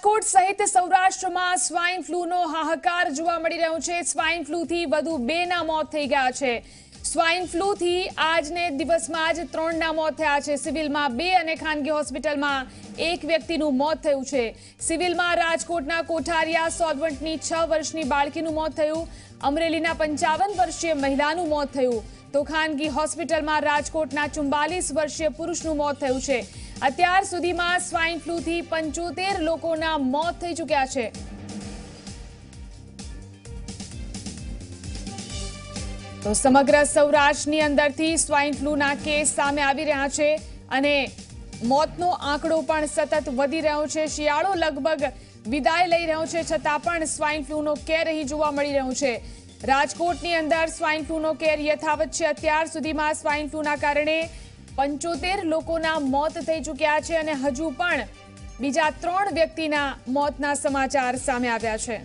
રાજકોટ સહિત સૌરાષ્ટ્રમાં સ્વાઇન ફ્લૂનો હાહાકાર જોવા મળી રહ્યો છે. સ્વાઇન ફ્લૂથી વધુ બેના મોત થઈ ગયા છે. સ્વાઇન ફ્લૂથી આજને દિવસમાં જ ત્રણના મોત થયા છે. સિવિલમાં બે અને ખાનગી હોસ્પિટલમાં એક વ્યક્તિનું મોત થયું છે. સિવિલમાં રાજકોટના કોઠારિયા સોલવન્ટની છ વર્ષની બાળકીનું મોત થયું. અમરેલીના પંચાવન વર્ષીય મહિલાનું મોત થયું. તો ખાનગી હોસ્પિટલમાં રાજકોટના ચુમ્બાલીસ વર્ષીય પુરુષનું મોત થયું છે. અત્યાર સુધીમાં સ્વાઇન ફ્લૂથી પંચોતેર લોકોના મોત થઈ ચૂક્યા છે. તો સમગ્ર સૌરાષ્ટ્રની અંદરથી સ્વાઇન ફ્લૂના કેસ સામે આવી રહ્યા છે અને મોતનો આંકડો પણ સતત વધી રહ્યો છે. શિયાળો લગભગ વિદાય લઈ રહ્યો છે છતાં પણ સ્વાઇન ફ્લૂનો કેર અહીં જોવા મળી રહ્યો છે. રાજકોટની અંદર સ્વાઇન ફ્લૂનો કેર યથાવત છે. અત્યાર સુધીમાં સ્વાઇન ફ્લૂના કારણે પંચોતેર લોકોના મોત થઈ ચૂક્યા છે અને હજુ પણ બીજા ત્રણ વ્યક્તિના મોતના સમાચાર સામે આવ્યા છે.